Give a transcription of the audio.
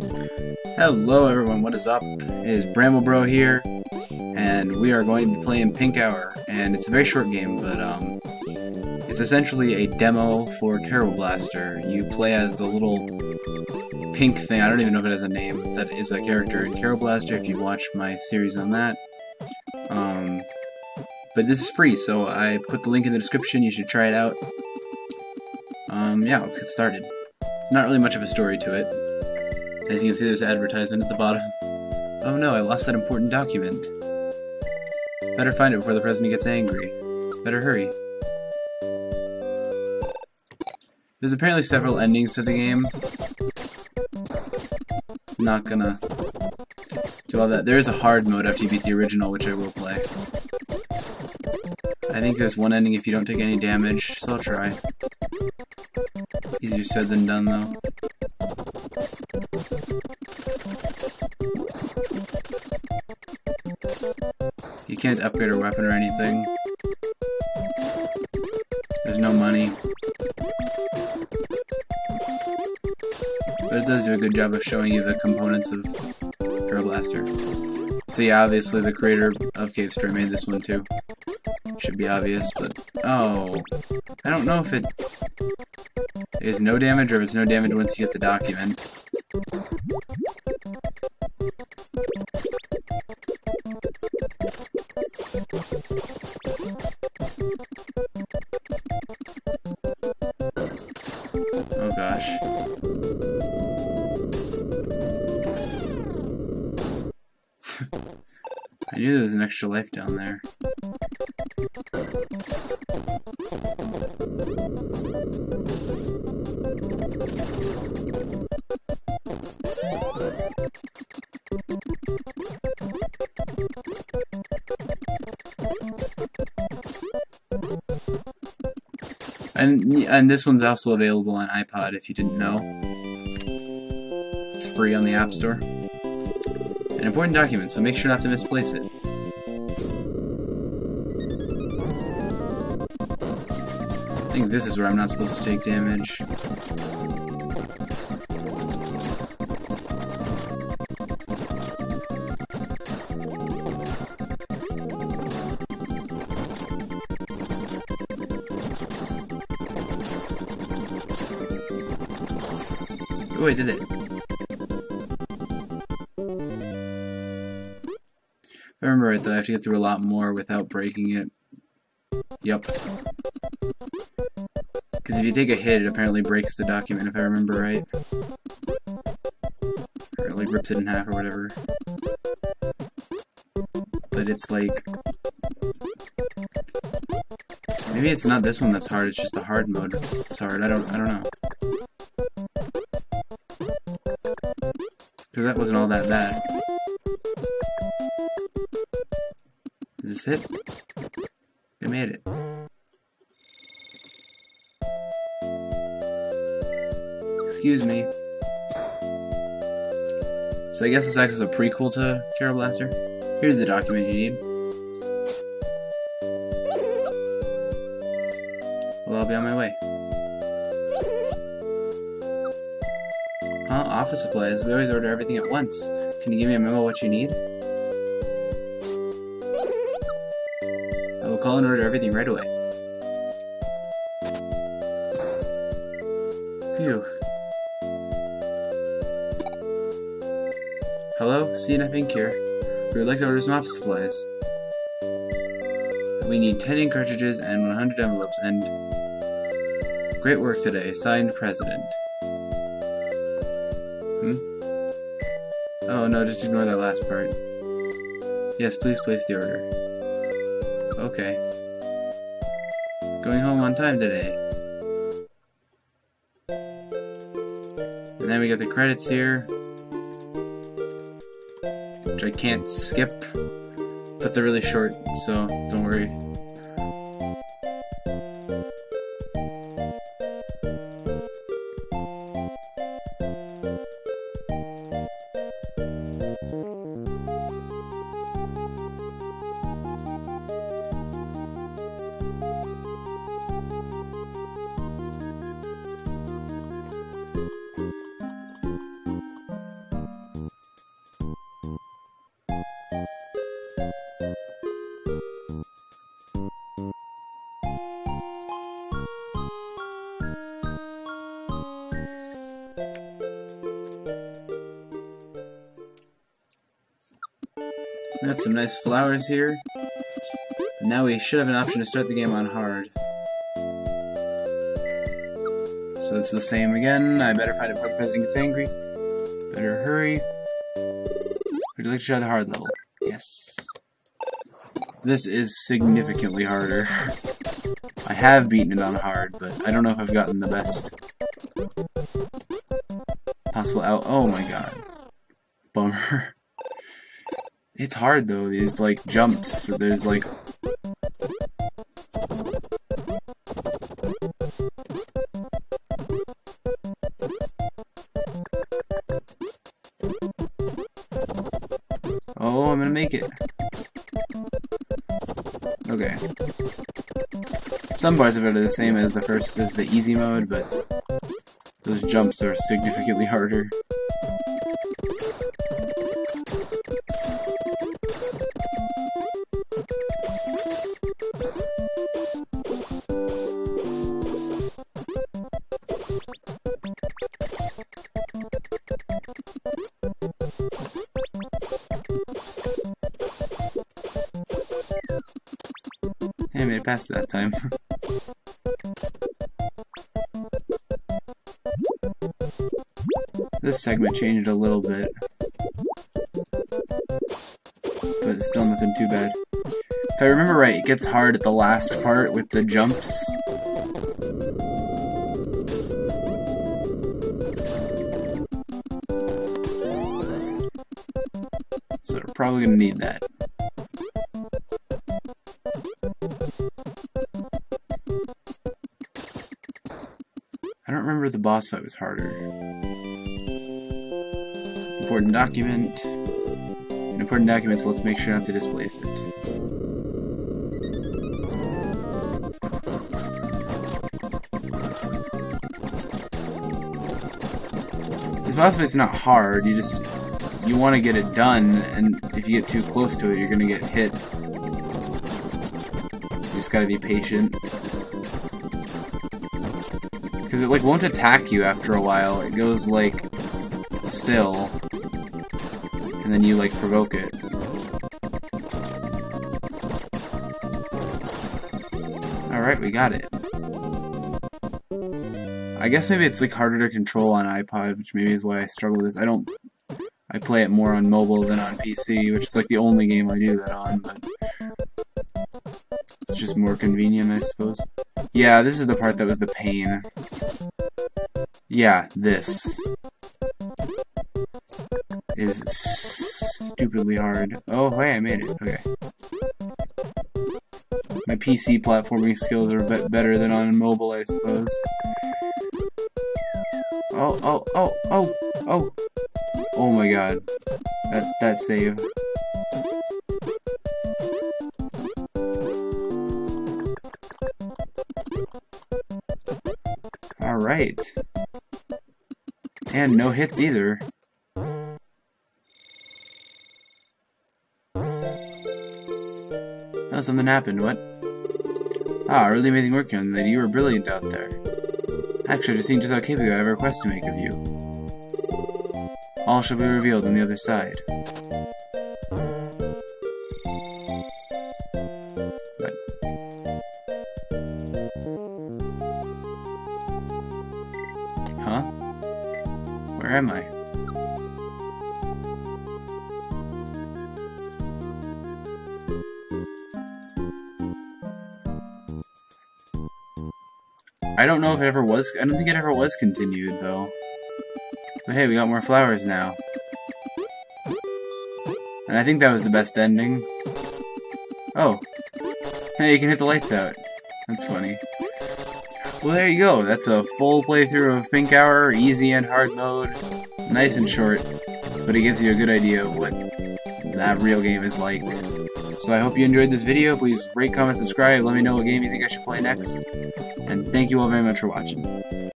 Hello everyone, what is up? It is Bramblebro here, and we are going to be playing Pink Hour, and it's a very short game, but um, it's essentially a demo for Kero Blaster. You play as the little pink thing, I don't even know if it has a name, that is a character in Kero Blaster if you watch my series on that. Um, but this is free, so I put the link in the description, you should try it out. Um, yeah, let's get started. There's not really much of a story to it. As you can see, there's advertisement at the bottom. Oh no, I lost that important document. Better find it before the president gets angry. Better hurry. There's apparently several endings to the game. Not gonna do all that. There is a hard mode after you beat the original, which I will play. I think there's one ending if you don't take any damage, so I'll try. Easier said than done, though. Can't upgrade a weapon or anything. There's no money. But it does do a good job of showing you the components of Kero Blaster. So yeah, obviously the creator of Cave Story made this one too. Should be obvious, but... Oh... I don't know if it is no damage or if it's no damage once you get the document. Knew there was an extra life down there. And and this one's also available on iPod if you didn't know. It's free on the App Store. An important document, so make sure not to misplace it. Think this is where I'm not supposed to take damage. Oh, I did it. If I remember right, though, I have to get through a lot more without breaking it. Yep. Because if you take a hit, it apparently breaks the document, if I remember right. Or it, like, rips it in half or whatever. But it's like... Maybe it's not this one that's hard, it's just the hard mode It's hard. I don't, I don't know. Because that wasn't all that bad. Is this it? I made it. Excuse me. So I guess this acts as a prequel to Kero Blaster. Here's the document you need. Well, I'll be on my way. Huh? Office supplies. We always order everything at once. Can you give me a memo what you need? I will call and order everything right away. Phew. Hello? CNF Inc. here. We would like to order some office supplies. We need 10 ink cartridges and 100 envelopes and... Great work today. Signed, President. Hmm? Oh no, just ignore that last part. Yes, please place the order. Okay. Going home on time today. And then we got the credits here. Which I can't skip. But they're really short, so don't worry. Got some nice flowers here. now we should have an option to start the game on hard. So it's the same again. I better find a where president gets angry. Better hurry. Would you like to try the hard level? Yes. This is significantly harder. I have beaten it on hard, but I don't know if I've gotten the best possible out. Oh my god. Bummer. It's hard though, these like jumps, there's like Oh, I'm gonna make it. Okay. Some parts of it are the same as the first as the easy mode, but those jumps are significantly harder. I made it past that time. this segment changed a little bit. But it's still nothing too bad. If I remember right, it gets hard at the last part with the jumps. So we're probably gonna need that. I don't remember if the boss fight was harder. Important document. An important document, so let's make sure not to displace it. This boss fight's not hard, you just you want to get it done, and if you get too close to it, you're gonna get hit. So you just gotta be patient because it like won't attack you after a while. It goes like still, and then you like provoke it. Alright, we got it. I guess maybe it's like harder to control on iPod, which maybe is why I struggle with this. I don't I play it more on mobile than on PC, which is like the only game I do that on, but it's just more convenient, I suppose. Yeah, this is the part that was the pain. Yeah, this is stupidly hard. Oh, hey, I made it. Okay. My PC platforming skills are a bit better than on mobile, I suppose. Oh, oh, oh, oh, oh! Oh my god. That's that save. Alright. And no hits either. Oh, something happened, what? Ah, really amazing work, young lady. You were brilliant out there. Actually, just seeing just how capable I have a request to make of you. All shall be revealed on the other side. I don't know if it ever was, I don't think it ever was continued, though. But hey, we got more flowers now. And I think that was the best ending. Oh. Hey, you can hit the lights out. That's funny. Well, there you go. That's a full playthrough of Pink Hour, easy and hard mode. Nice and short, but it gives you a good idea of what that real game is like. So I hope you enjoyed this video. Please rate, comment, subscribe. Let me know what game you think I should play next. And thank you all very much for watching.